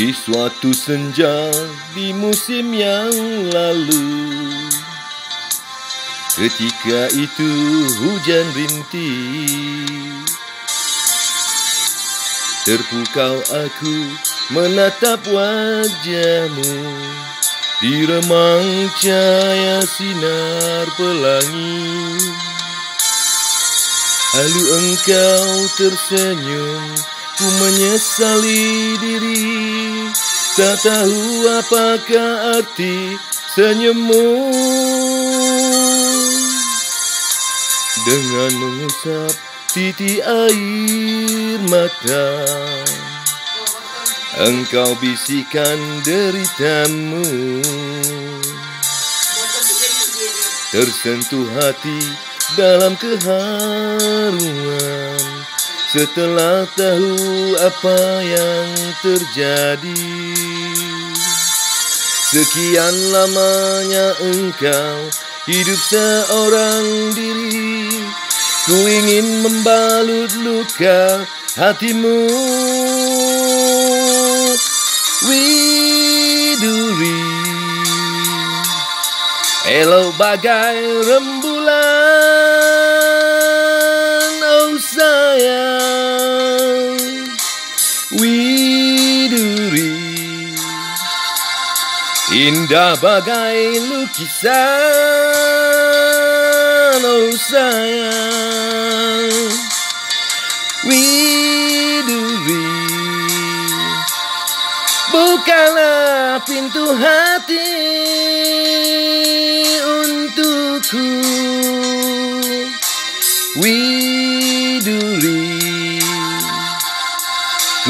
Di suatu senja di musim yang lalu Ketika itu hujan rintik Terpukau aku menatap wajahmu. Di remang cahaya sinar pelangi Lalu engkau tersenyum Ku menyesali diri Tak tahu apakah arti senyummu. Dengan mengusap titi air mata Engkau bisikan deritamu. Tersentuh hati dalam keharuan setelah tahu apa yang terjadi Sekian lamanya engkau hidup seorang diri. Ku ingin membalut luka hatimu. Widuri Elok bagai rembulan sayang. Widuri Indah bagai lukisan Oh sayang. Widuri Bukalah pintu hati untukku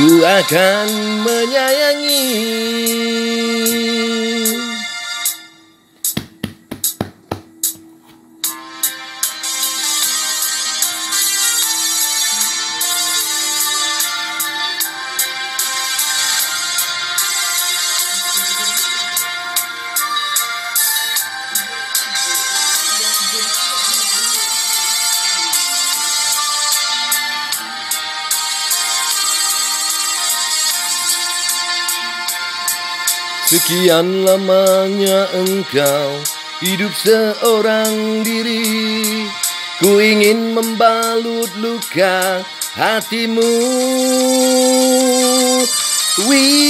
Ku akan menyayangi Sekian lamanya engkau hidup seorang diri. Ku ingin membalut luka hatimu. Widuri.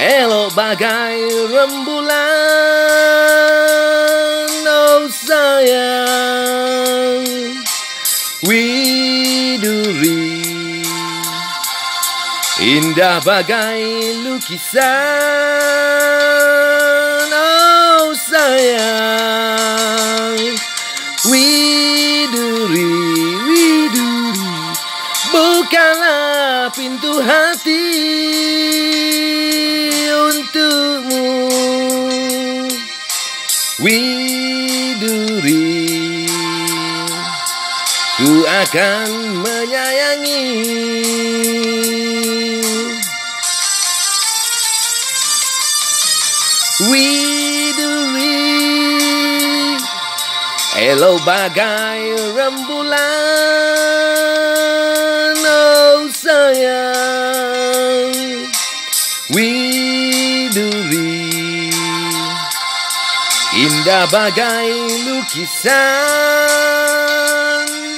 Elok bagai rembulan. Oh sayang. Widuri Indah bagai lukisan. Oh sayang. Widuri, widuri. Bukalah pintu hati untukmu. Widuri. Ku akan menyayangi Elo bagai rembulan Oh sayang. Widuri Indah bagai lukisan.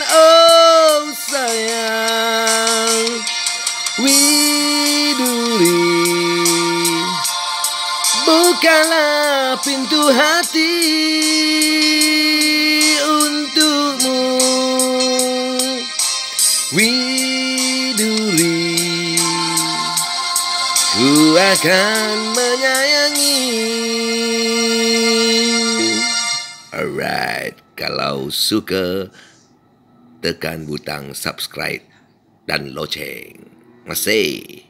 Oh sayang. Widuri Bukalah pintu hati akan menyayangi Alright, kalau suka tekan butang subscribe dan loceng. Masih.